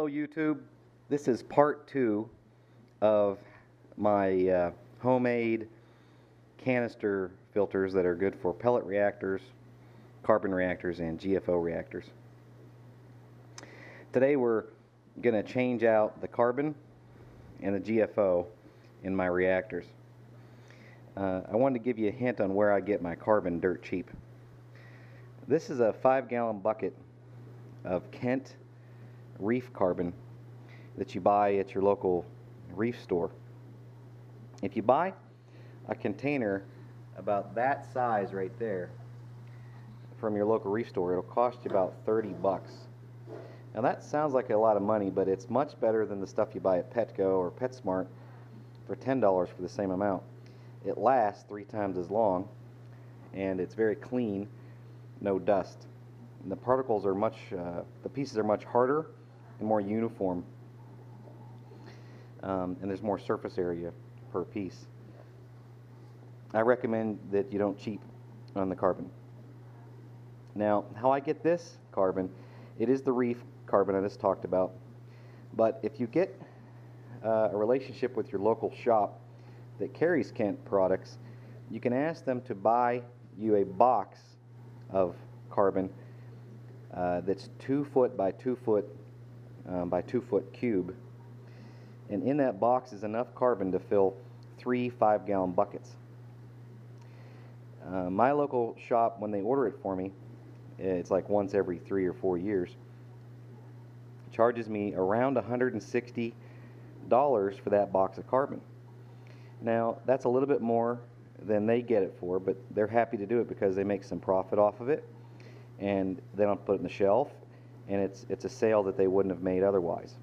Hello YouTube, this is part two of my uh, homemade canister filters that are good for pellet reactors, carbon reactors, and GFO reactors. Today we're going to change out the carbon and the GFO in my reactors. Uh, I wanted to give you a hint on where I get my carbon dirt cheap. This is a five gallon bucket of Kent reef carbon that you buy at your local reef store. If you buy a container about that size right there from your local reef store, it'll cost you about 30 bucks. Now that sounds like a lot of money, but it's much better than the stuff you buy at Petco or PetSmart for $10 for the same amount. It lasts three times as long and it's very clean, no dust. And the particles are much, uh, the pieces are much harder and more uniform. Um, and there's more surface area per piece. I recommend that you don't cheap on the carbon. Now, how I get this carbon, it is the reef carbon I just talked about. But if you get uh, a relationship with your local shop that carries Kent products, you can ask them to buy you a box of carbon uh, that's two foot by two foot um, by two foot cube. And in that box is enough carbon to fill three five gallon buckets. Uh, my local shop, when they order it for me, it's like once every three or four years, charges me around $160 for that box of carbon. Now, that's a little bit more than they get it for, but they're happy to do it because they make some profit off of it and they don't put it in the shelf and it's, it's a sale that they wouldn't have made otherwise.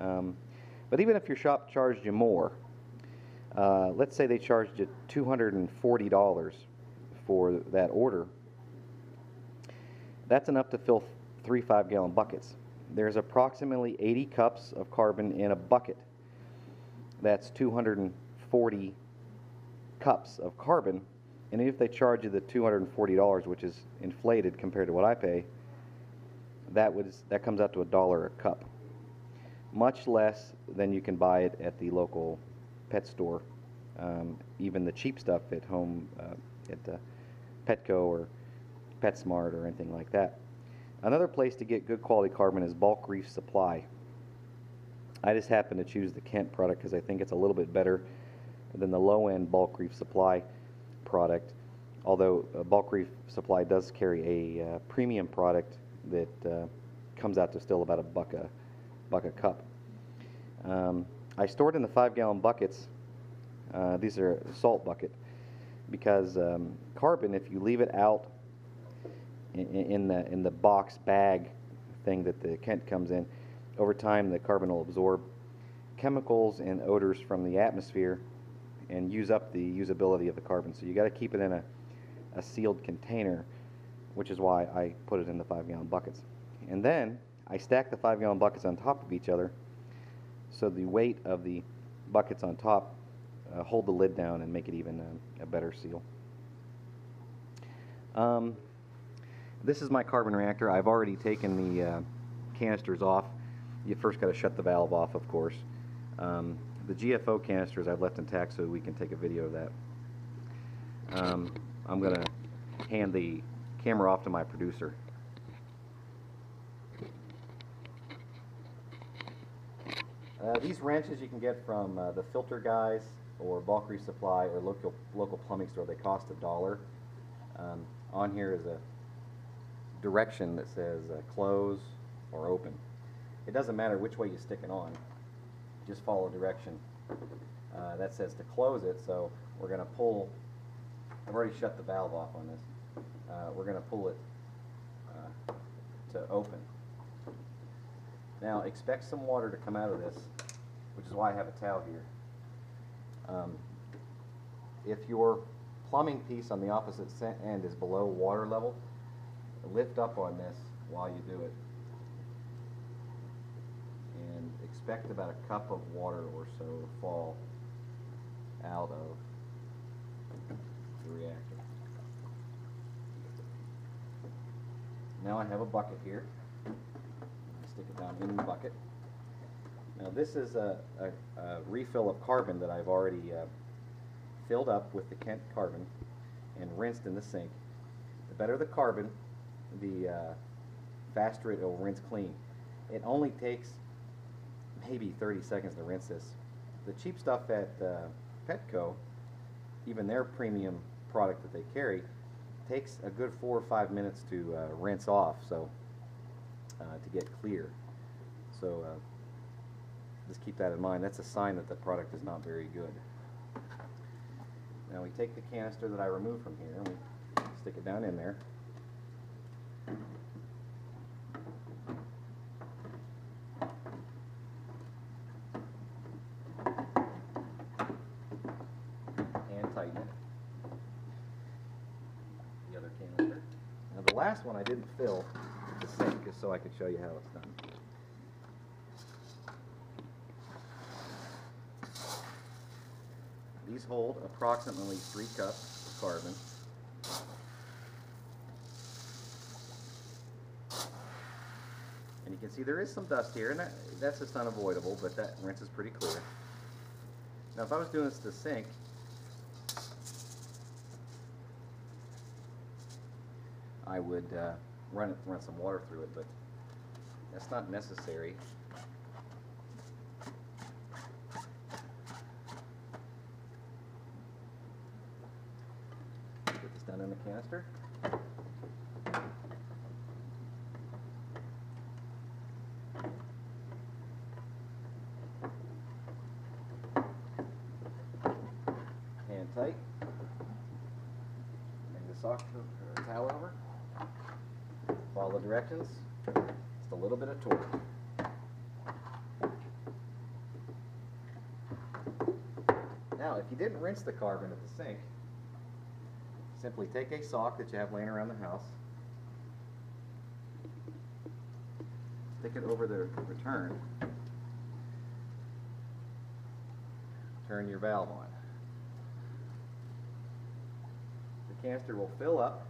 Um, but even if your shop charged you more, uh, let's say they charged you $240 for that order, that's enough to fill three five gallon buckets. There's approximately 80 cups of carbon in a bucket. That's 240 cups of carbon. And if they charge you the $240, which is inflated compared to what I pay, that would that comes out to a dollar a cup. Much less than you can buy it at the local pet store. Um, even the cheap stuff at home uh, at uh, Petco or PetSmart or anything like that. Another place to get good quality carbon is Bulk Reef Supply. I just happen to choose the Kent product because I think it's a little bit better than the low-end Bulk Reef Supply product. Although uh, Bulk Reef Supply does carry a uh, premium product that uh, comes out to still about a buck a, buck a cup. Um, I stored in the five gallon buckets. Uh, these are salt bucket because um, carbon, if you leave it out in, in, the in the box bag thing that the Kent comes in, over time the carbon will absorb chemicals and odors from the atmosphere and use up the usability of the carbon. So you got to keep it in a, a sealed container which is why I put it in the five gallon buckets. And then I stack the five gallon buckets on top of each other so the weight of the buckets on top uh, hold the lid down and make it even a, a better seal. Um, this is my carbon reactor. I've already taken the uh, canisters off. You first got to shut the valve off, of course. Um, the GFO canisters I've left intact so we can take a video of that. Um, I'm going to hand the camera off to my producer. Uh, these wrenches you can get from uh, the filter guys or Bulk Reef Supply or local local plumbing store. They cost a dollar. Um, on here is a direction that says uh, close or open. It doesn't matter which way you stick it on. Just follow direction. Uh, that says to close it, so we're going to pull. I've already shut the valve off on this uh, we're going to pull it uh, to open. Now expect some water to come out of this, which is why I have a towel here. Um, if your plumbing piece on the opposite end is below water level, lift up on this while you do it. And expect about a cup of water or so to fall out of the reactor. Now I have a bucket here. I Stick it down in the bucket. Now this is a, a, a refill of carbon that I've already uh, filled up with the Kent carbon and rinsed in the sink. The better the carbon, the uh, faster it will rinse clean. It only takes maybe 30 seconds to rinse this. The cheap stuff at uh, Petco, even their premium product that they carry, takes a good four or five minutes to uh, rinse off, so uh, to get clear. So uh, just keep that in mind. That's a sign that the product is not very good. Now we take the canister that I removed from here and we stick it down in there. And tighten it. The other canister. Now the last one I didn't fill the sink just so I could show you how it's done. These hold approximately three cups of carbon. And you can see there is some dust here, and that, that's just unavoidable, but that rinse is pretty clear. Now if I was doing this to the sink, I would uh, run it, run some water through it, but that's not necessary. Put this down in the canister. Hand tight. Bring the sock or towel over. Follow the directions. Just a little bit of torque. Now, if you didn't rinse the carbon at the sink, simply take a sock that you have laying around the house, stick it over the return, turn your valve on. The canister will fill up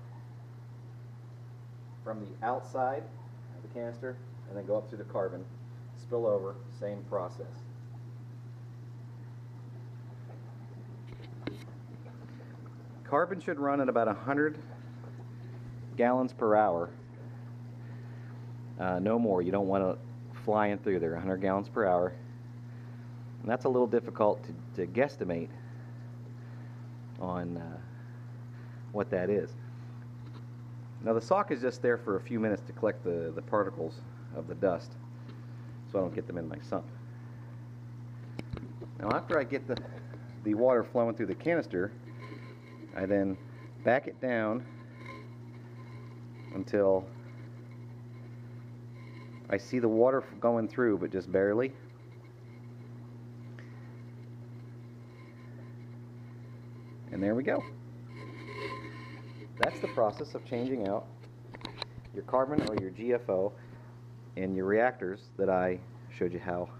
from the outside of the canister and then go up through the carbon, spill over, same process. Carbon should run at about 100 gallons per hour. Uh, no more. You don't want to fly in through there. 100 gallons per hour. And that's a little difficult to, to guesstimate on uh, what that is. Now the sock is just there for a few minutes to collect the, the particles of the dust so I don't get them in my sump. Now after I get the, the water flowing through the canister, I then back it down until I see the water going through but just barely. And there we go. That's the process of changing out your carbon or your GFO in your reactors that I showed you how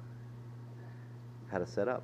how to set up.